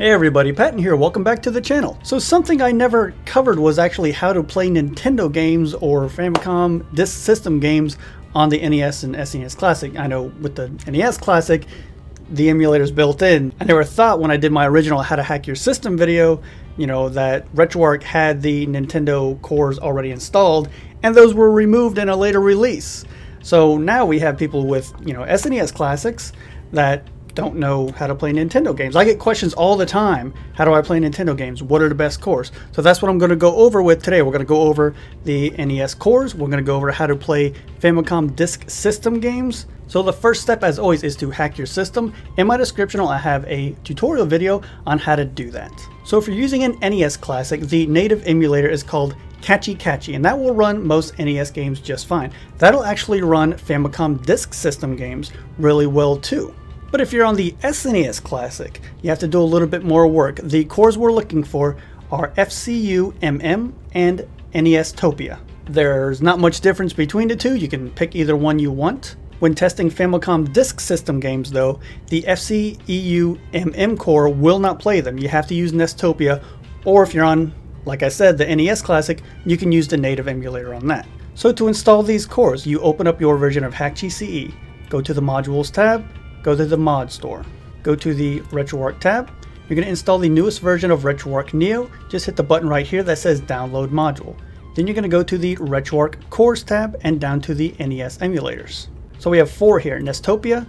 Hey everybody, Patton here, welcome back to the channel. So something I never covered was actually how to play Nintendo games or Famicom Disk System games on the NES and SNES Classic. I know with the NES Classic, the emulator's built in. I never thought when I did my original How to Hack Your System video, you know, that RetroArch had the Nintendo cores already installed, and those were removed in a later release. So now we have people with, you know, SNES Classics that don't know how to play Nintendo games. I get questions all the time. How do I play Nintendo games? What are the best cores? So that's what I'm going to go over with today. We're going to go over the NES cores. We're going to go over how to play Famicom Disk System games. So the first step as always is to hack your system. In my description I have a tutorial video on how to do that. So if you're using an NES Classic, the native emulator is called Kachi Kachi, and that will run most NES games just fine. That'll actually run Famicom Disk System games really well too. But if you're on the SNES Classic, you have to do a little bit more work. The cores we're looking for are FCEU MM and NES Topia. There's not much difference between the two, you can pick either one you want. When testing Famicom Disk System games though, the FCEU MM core will not play them. You have to use Nestopia, or if you're on, like I said, the NES Classic, you can use the native emulator on that. So to install these cores, you open up your version of Hakchi CE, go to the Modules tab, go to the mod store. Go to the RetroArch tab. You're going to install the newest version of RetroArch Neo. Just hit the button right here that says download module. Then you're going to go to the RetroArch Cores tab and down to the NES emulators. So we have four here, Nestopia,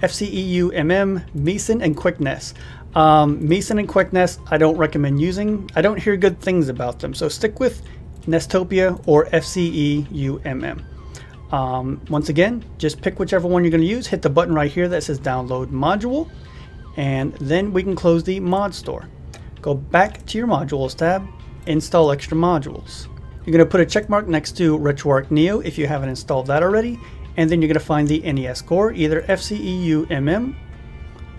FCEU MM, Mesen, and QuickNES. Um, Mesen and QuickNES I don't recommend using. I don't hear good things about them, so stick with Nestopia or FCEU MM. Um, once again, just pick whichever one you're going to use, hit the button right here that says download module, and then we can close the mod store. Go back to your modules tab, install extra modules. You're going to put a check mark next to RetroArch Neo if you haven't installed that already, and then you're going to find the NES core, either FCEU MM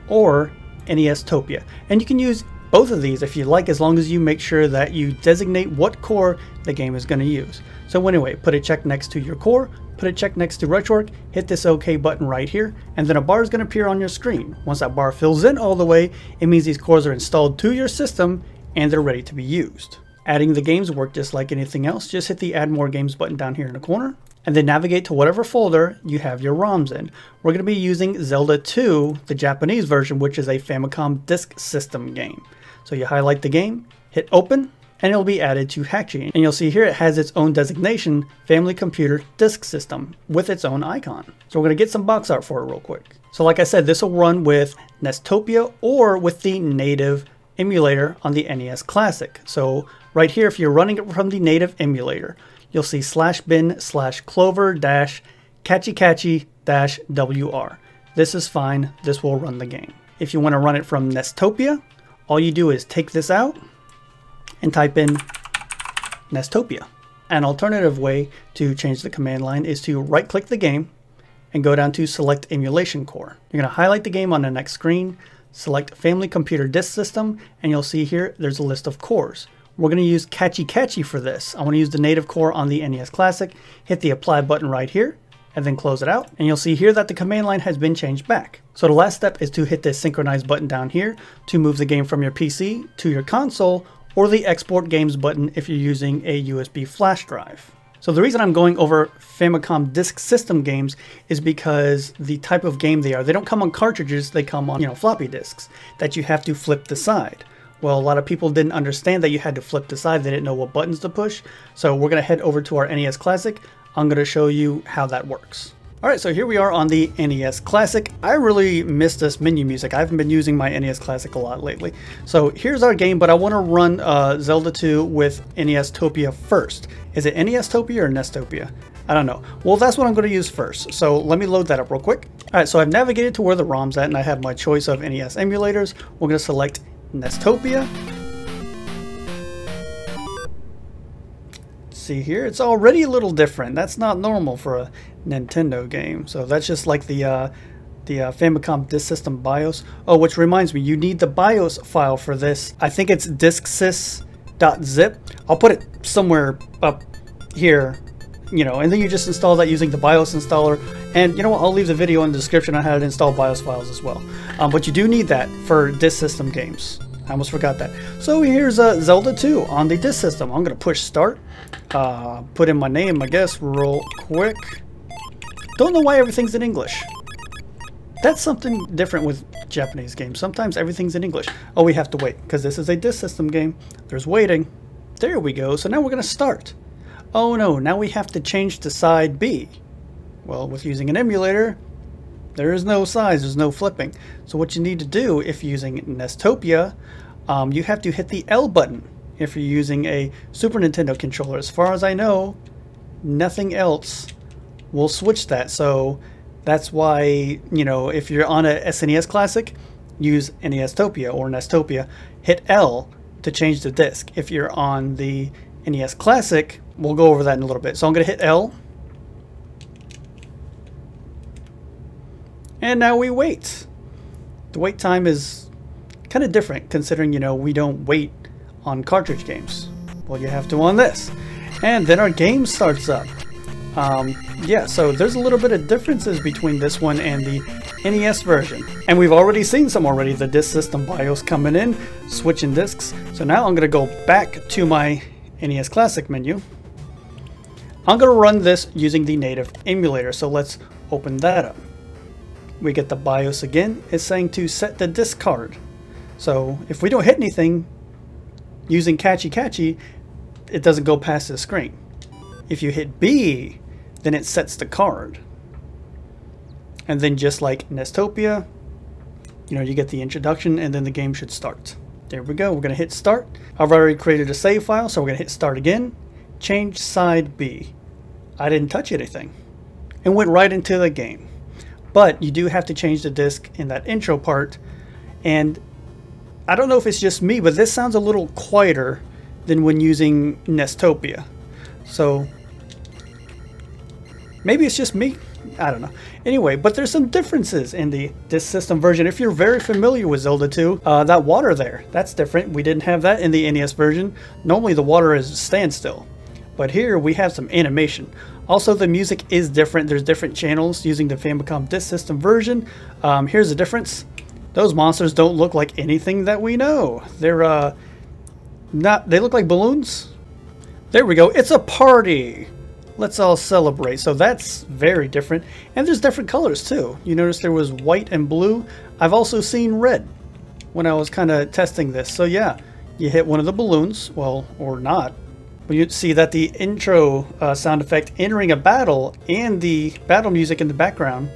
or NES Topia. And you can use both of these if you like, as long as you make sure that you designate what core the game is going to use. So anyway, put a check next to your core, put a check next to RetroArch, hit this OK button right here, and then a bar is going to appear on your screen. Once that bar fills in all the way, it means these cores are installed to your system and they're ready to be used. Adding the games work just like anything else, just hit the add more games button down here in the corner, and then navigate to whatever folder you have your ROMs in. We're going to be using Zelda 2, the Japanese version, which is a Famicom Disk System game. So you highlight the game, hit open, and it'll be added to Hakchi. And you'll see here it has its own designation, Family Computer Disk System, with its own icon. So we're to get some box art for it real quick. So like I said, this will run with Nestopia or with the native emulator on the NES Classic. So right here, if you're running it from the native emulator, you'll see slash bin slash clover dash kachi kachi dash WR. This is fine. This will run the game. If you want to run it from Nestopia, all you do is take this out and type in Nestopia. An alternative way to change the command line is to right click the game and go down to select emulation core. You're going to highlight the game on the next screen, select family computer disk system, and you'll see here there's a list of cores. We're going to use Kachi Kachi for this. I want to use the native core on the NES Classic, hit the apply button right here, and then close it out. And you'll see here that the command line has been changed back. So the last step is to hit this synchronize button down here to move the game from your PC to your console or the export games button if you're using a USB flash drive. So the reason I'm going over Famicom Disk System games is because the type of game they are, they don't come on cartridges, they come on, you know, floppy disks that you have to flip the side. Well, a lot of people didn't understand that you had to flip the side, they didn't know what buttons to push. So we're gonna head over to our NES Classic. I'm gonna show you how that works. Alright, so here we are on the NES Classic. I really miss this menu music. I haven't been using my NES Classic a lot lately. So here's our game, but I want to run uh, Zelda 2 with NES Topia first. Is it NES Topia or Nestopia? I don't know. Well, that's what I'm going to use first. So let me load that up real quick. Alright, so I've navigated to where the ROM's at, and I have my choice of NES emulators. We're going to select Nestopia. See here, it's already a little different. That's not normal for a Nintendo game. So that's just like the uh, the uh, Famicom Disk System BIOS. Oh, which reminds me, you need the BIOS file for this. I think it's disksys.zip. I'll put it somewhere up here, you know, and then you just install that using the BIOS installer. And you know what, I'll leave the video in the description on how to install BIOS files as well. Um, but you do need that for disk system games. I almost forgot that. So here's uh, Zelda 2 on the disk system. I'm going to push start. Uh, put in my name, I guess, real quick. Don't know why everything's in English. That's something different with Japanese games. Sometimes everything's in English. Oh, we have to wait because this is a disk system game. There's waiting. There we go. So now we're going to start. Oh no, now we have to change to side B. Well, with using an emulator, there is no size, there's no flipping. So what you need to do if you're using Nestopia, um, you have to hit the L button if you're using a Super Nintendo controller. As far as I know, nothing else will switch that. So that's why, you know, if you're on a SNES Classic, use Nestopia or Nestopia, hit L to change the disc. If you're on the NES Classic, we'll go over that in a little bit. So I'm going to hit L And now we wait. The wait time is kind of different considering, you know, we don't wait on cartridge games. Well, you have to on this. And then our game starts up. Um, yeah, so there's a little bit of differences between this one and the NES version. And we've already seen some already, the disk system BIOS coming in, switching disks. So now I'm going to go back to my NES Classic menu. I'm going to run this using the native emulator, so let's open that up we get the BIOS again. It's saying to set the disk card. So if we don't hit anything using Kachi Kachi, it doesn't go past the screen. If you hit B, then it sets the card. And then just like Nestopia, you know, you get the introduction and then the game should start. There we go. We're going to hit start. I've already created a save file, so we're going to hit start again. Change side B. I didn't touch anything. And went right into the game. But you do have to change the disc in that intro part. And I don't know if it's just me, but this sounds a little quieter than when using Nestopia. So maybe it's just me. I don't know. Anyway, but there's some differences in the disk system version. If you're very familiar with Zelda 2, uh, that water there, that's different. We didn't have that in the NES version. Normally the water is standstill. But here we have some animation. Also, the music is different. There's different channels using the Famicom Disk System version. Um, here's the difference. Those monsters don't look like anything that we know. They're uh, not. They look like balloons. There we go. It's a party. Let's all celebrate. So that's very different. And there's different colors too. You notice there was white and blue. I've also seen red when I was kind of testing this. So yeah, you hit one of the balloons. Well, or not you see that the intro uh, sound effect entering a battle and the battle music in the background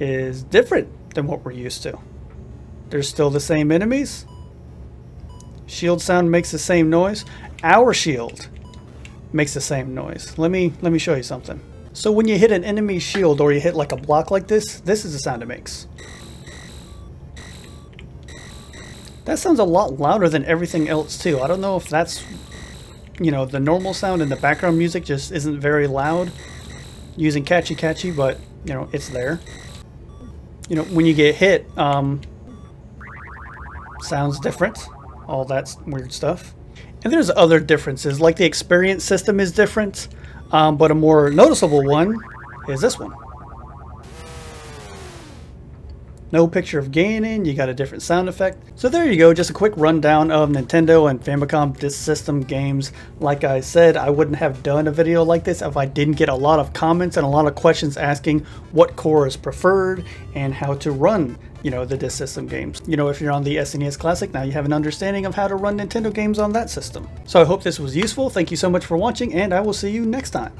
is different than what we're used to. There's still the same enemies. Shield sound makes the same noise. Our shield makes the same noise. Let me let me show you something. So when you hit an enemy shield or you hit like a block like this, this is the sound it makes. That sounds a lot louder than everything else too. I don't know if that's you know, the normal sound and the background music just isn't very loud using Kachi Kachi, but, you know, it's there. You know, when you get hit, um, sounds different, all that weird stuff. And there's other differences, like the experience system is different, um, but a more noticeable one is this one. No picture of Ganon, you got a different sound effect. So there you go, just a quick rundown of Nintendo and Famicom Disk System games. Like I said, I wouldn't have done a video like this if I didn't get a lot of comments and a lot of questions asking what core is preferred and how to run you know, the disk system games. You know, if you're on the SNES Classic, now you have an understanding of how to run Nintendo games on that system. So I hope this was useful. Thank you so much for watching, and I will see you next time.